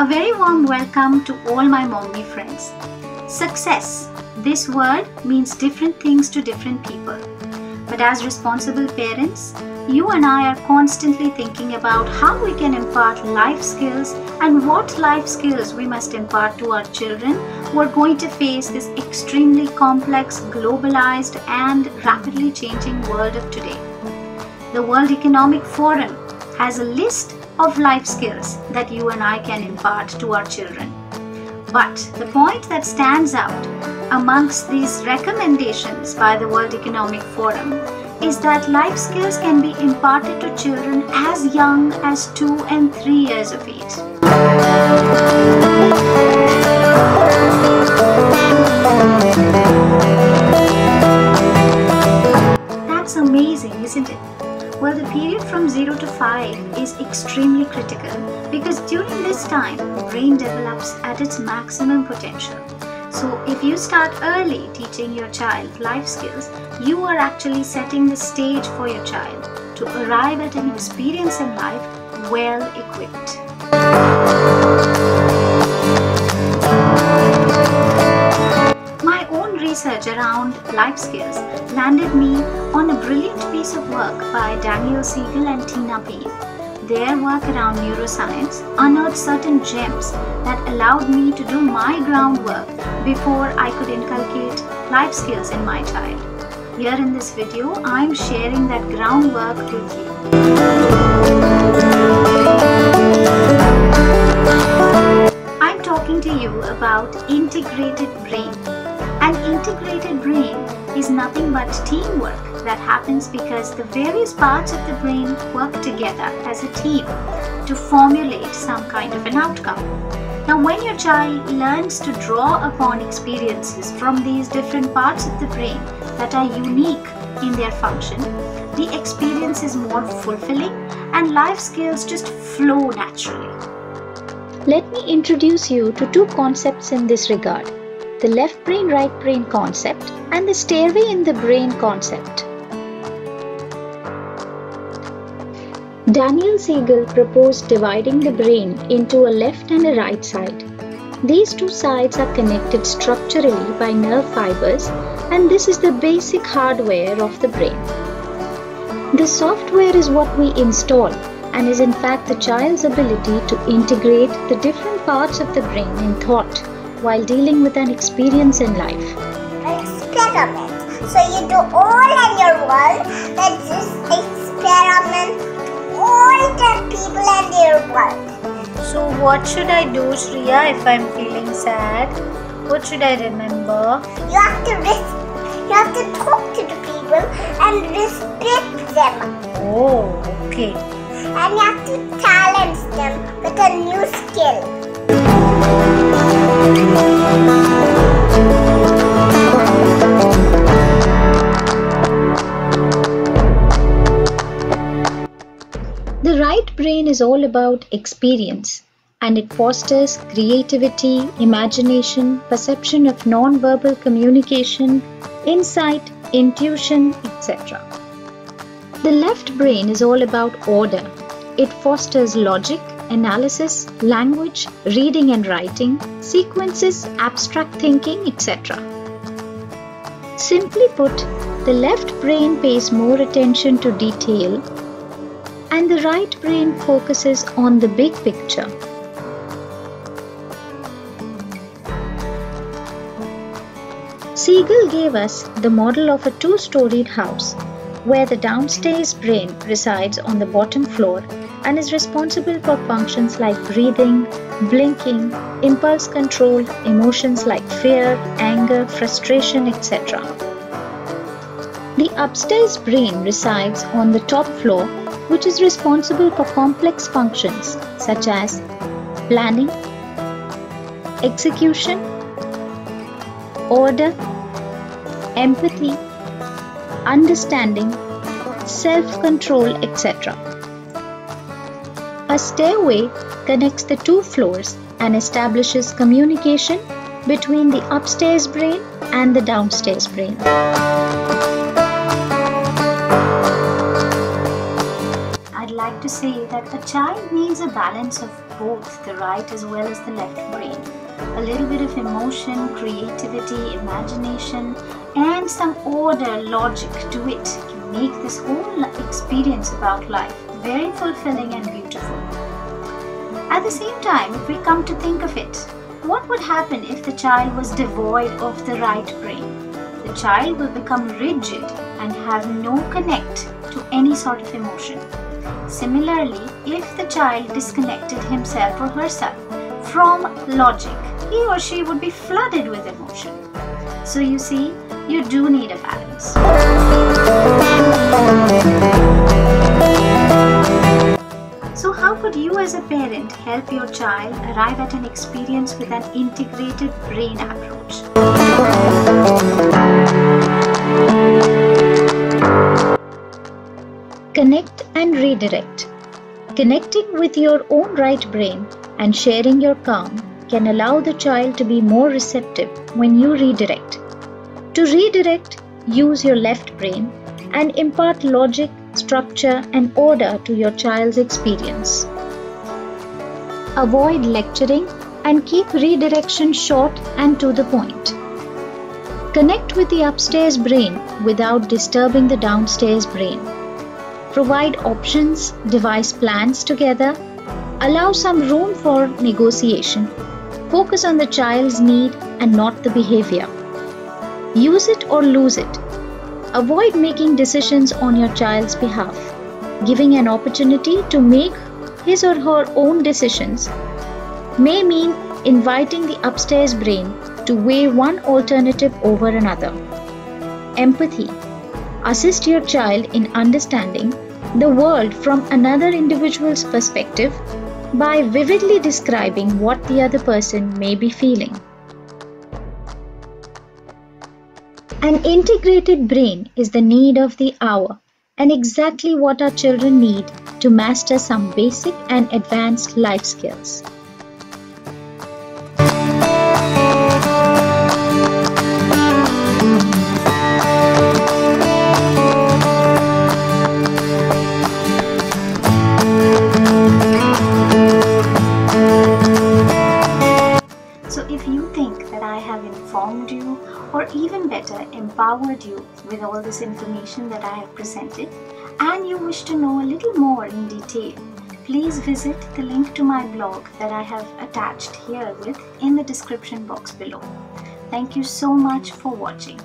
A very warm welcome to all my Mommy friends. Success. This word means different things to different people. But as responsible parents, you and I are constantly thinking about how we can impart life skills and what life skills we must impart to our children who are going to face this extremely complex, globalized, and rapidly changing world of today. The World Economic Forum has a list of life skills that you and I can impart to our children. But the point that stands out amongst these recommendations by the World Economic Forum is that life skills can be imparted to children as young as 2 and 3 years of age. That's amazing, isn't it? From 0 to 5 is extremely critical because during this time, brain develops at its maximum potential. So, if you start early teaching your child life skills, you are actually setting the stage for your child to arrive at an experience in life well equipped. Research around life skills landed me on a brilliant piece of work by Daniel Siegel and Tina Payne. Their work around neuroscience unearthed certain gems that allowed me to do my groundwork before I could inculcate life skills in my child. Here in this video, I am sharing that groundwork with you. I'm talking to you about integrated brain. Integrated brain is nothing but teamwork that happens because the various parts of the brain work together as a team to formulate some kind of an outcome. Now, when your child learns to draw upon experiences from these different parts of the brain that are unique in their function, the experience is more fulfilling and life skills just flow naturally. Let me introduce you to two concepts in this regard the left brain right brain concept and the stairway in the brain concept. Daniel Siegel proposed dividing the brain into a left and a right side. These two sides are connected structurally by nerve fibers, and this is the basic hardware of the brain. The software is what we install and is in fact the child's ability to integrate the different parts of the brain in thought while dealing with an experience in life. Experiment. So you do all in your world that this experiment all the people in their world. So, what should I do, Shriya, if I'm feeling sad? What should I remember? You have to res- you have to talk to the people and respect them. Oh, okay. And you have to challenge them with a new skill. The right brain is all about experience and it fosters creativity, imagination, perception of non-verbal communication, insight, intuition, etc. The left brain is all about order. It fosters logic, analysis, language, reading and writing, sequences, abstract thinking, etc. Simply put, the left brain pays more attention to detail and the right brain focuses on the big picture. Siegel gave us the model of a two storied house where the downstairs brain resides on the bottom floor and is responsible for functions like breathing, blinking, impulse control, emotions like fear, anger, frustration, etc. The upstairs brain resides on the top floor, which is responsible for complex functions such as planning, execution, order, empathy, understanding, self control, etc. A stairway connects the two floors and establishes communication between the upstairs brain and the downstairs brain. I'd like to say that a child needs a balance of both the right as well as the left brain. A little bit of emotion, creativity, imagination, and some order, logic to it can make this whole experience about life very fulfilling and beautiful. At the same time, if we come to think of it, what would happen if the child was devoid of the right brain? The child will become rigid and have no connect to any sort of emotion. Similarly, if the child disconnected himself or herself from logic, he or she would be flooded with emotion. So you see, you do need a balance. So, how could you as a parent help your child arrive at an experience with an integrated brain approach? Connect and redirect. Connecting with your own right brain and sharing your calm can allow the child to be more receptive when you redirect. To redirect, use your left brain and impart logic, structure, and order to your child's experience. Avoid lecturing and keep redirection short and to the point. Connect with the upstairs brain without disturbing the downstairs brain. Provide options, devise plans together. Allow some room for negotiation. Focus on the child's need and not the behavior. Use it or lose it. Avoid making decisions on your child's behalf. Giving an opportunity to make his or her own decisions may mean inviting the upstairs brain to weigh one alternative over another. Empathy. Assist your child in understanding the world from another individual's perspective by vividly describing what the other person may be feeling. An integrated brain is the need of the hour and exactly what our children need to master some basic and advanced life skills. Or even better, empowered you with all this information that I have presented, and you wish to know a little more in detail, please visit the link to my blog that I have attached here with in the description box below. Thank you so much for watching.